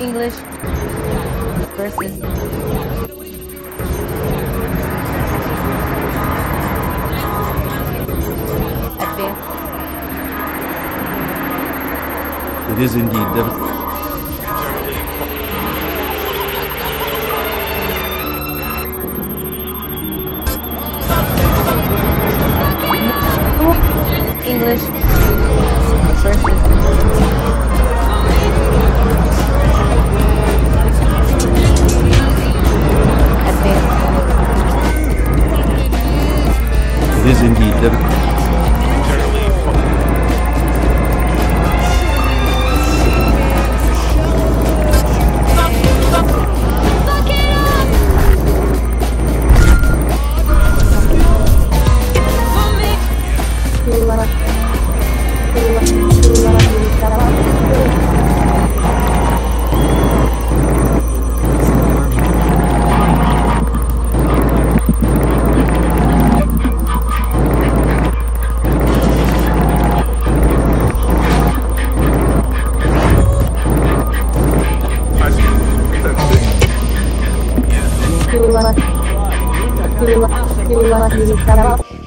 English versus advanced It is indeed difficult. English versus It is indeed difficult. は、普通は、普通は、普通は、